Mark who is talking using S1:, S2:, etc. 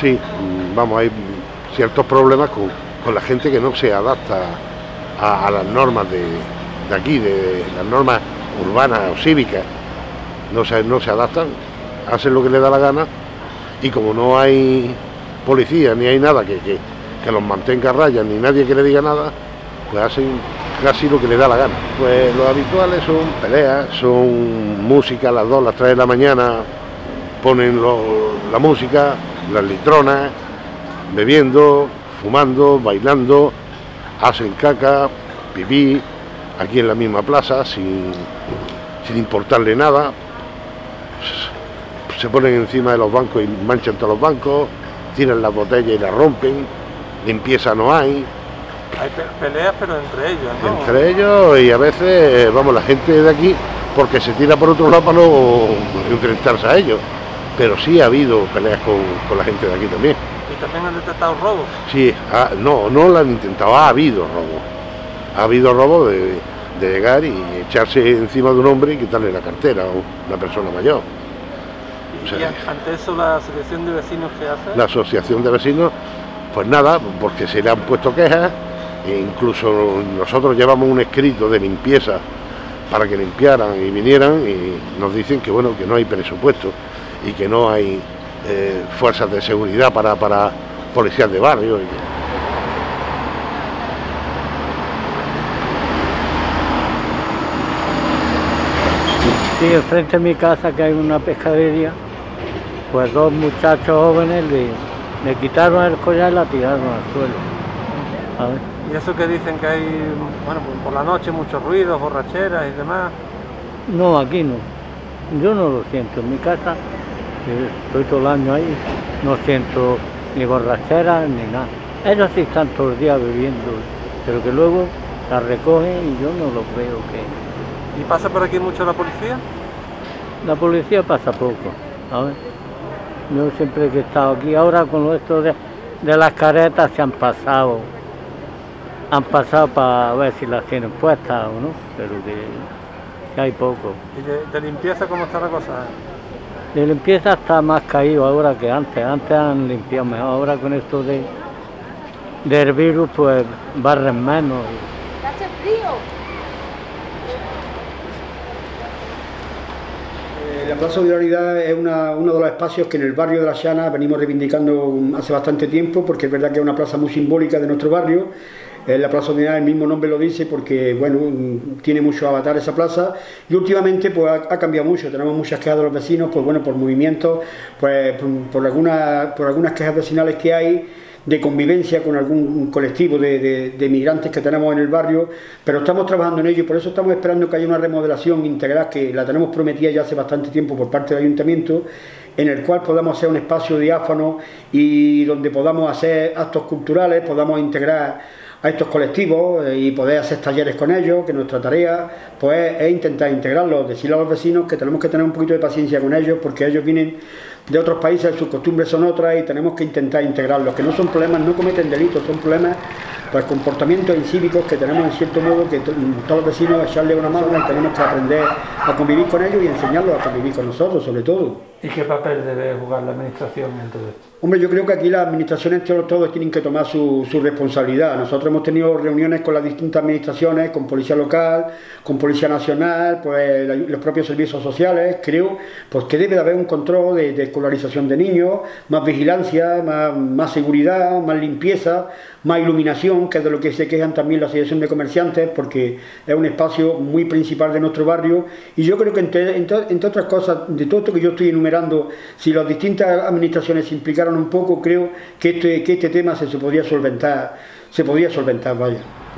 S1: sí, vamos, hay ciertos problemas con, con la gente que no se adapta a, a las normas de, de aquí, de las normas urbanas o cívicas, no se, no se adaptan, hacen lo que les da la gana y como no hay policía ni hay nada que, que, que los mantenga a raya ni nadie que le diga nada, pues hacen casi lo que les da la gana. Pues los habituales son peleas, son música a las 2, las 3 de la mañana, ponen lo- la música, las litronas, bebiendo, fumando, bailando, hacen caca, pipí, aquí en la misma plaza, sin, sin importarle nada. Se ponen encima de los bancos y manchan todos los bancos, tiran las botellas y las rompen, limpieza no hay,
S2: Hay pe- peleas, pero entre ellos, ¿no?
S1: entre ellos y a veces, vamos, la gente de aquí, porque se tira por otro lado para no enfrentarse a ellos. Pero sí ha habido peleas con, con la gente de aquí también.
S2: Y también han detectado robos.
S1: Sí, ha- no, no lo han intentado, ha habido robo. Ha habido robo de, de llegar y echarse encima de un hombre y quitarle la cartera a una persona mayor.
S2: Y,
S1: O sea,
S2: y an- ante eso la asociación de vecinos que hace.
S1: La asociación de vecinos, pues nada, porque se le han puesto quejas, e incluso nosotros llevamos un escrito de limpieza para que limpiaran y vinieran y nos dicen que bueno, que no hay presupuesto y que no hay eh, fuerzas de seguridad para, para policías de barrio. y que-
S3: Sí, enfrente de mi casa que hay una pescadería, pues dos muchachos jóvenes le, le quitaron el collar y la tiraron al suelo. A ver.
S2: Y eso que dicen que hay, bueno, pues por la noche muchos ruidos, borracheras y demás.
S3: No, aquí no. Yo no lo siento. En mi casa, estoy todo el año ahí, no siento ni borrachera ni nada. Ellos sí están todo el día bebiendo, pero que luego la recogen y yo no los veo que...
S2: ¿Y pasa por aquí mucho la policía?
S3: La policía pasa poco, a ver. Yo siempre que he estado aquí, ahora con esto de, de las caretas se han pasado. Han pasado para ver si las tienen puestas o no, pero que, que hay poco.
S2: ¿Y de, de limpieza cómo está la cosa?
S3: De limpieza está más caído ahora que antes. Antes han limpiado mejor. Ahora con esto de del virus, pues barren menos.
S4: Hace frío.
S5: Eh, La Plaza de Unidad es una- uno de los espacios que en el barrio de La Llana venimos reivindicando hace bastante tiempo, porque es verdad que es una plaza muy simbólica de nuestro barrio. La Plaza Unidad, el mismo nombre lo dice, porque bueno, tiene mucho avatar esa plaza. Y últimamente pues, ha, cambiado mucho, tenemos muchas quejas de los vecinos, pues bueno, por movimientos, pues por, por algunas, por algunas quejas vecinales que hay de convivencia con algún colectivo de, de- de migrantes que tenemos en el barrio, pero estamos trabajando en ello y por eso estamos esperando que haya una remodelación integral que la tenemos prometida ya hace bastante tiempo por parte del ayuntamiento, en el cual podamos hacer un espacio diáfano y donde podamos hacer actos culturales, podamos integrar a estos colectivos eh, y poder hacer talleres con ellos, que nuestra tarea pues es intentar integrarlos, decirle a los vecinos que tenemos que tener un poquito de paciencia con ellos porque ellos vienen de otros países, sus costumbres son otras y tenemos que intentar integrarlos, que no son problemas, no cometen delitos, son problemas pues comportamientos incívicos que tenemos en cierto modo que to- todos los vecinos echarle una mano y tenemos que aprender a convivir con ellos y enseñarlos a convivir con nosotros sobre todo.
S2: ¿Y qué papel debe jugar la administración en todo esto?
S5: Hombre, yo creo que aquí las administraciones todos, tienen que tomar su, su responsabilidad. Nosotros hemos tenido reuniones con las distintas administraciones, con Policía Local, con Policía Nacional, pues los propios servicios sociales. Creo pues, que debe de haber un control de, de escolarización de niños, más vigilancia, más, más seguridad, más limpieza, más iluminación, que es de lo que se quejan también la Asociación de Comerciantes, porque es un espacio muy principal de nuestro barrio. Y yo creo que, entre, entre- entre otras cosas, de todo esto que yo estoy enumerando, si las distintas administraciones se implicaron un poco, creo que este, que este tema se, se podría solventar, se podría solventar, vaya.
S2: Eh.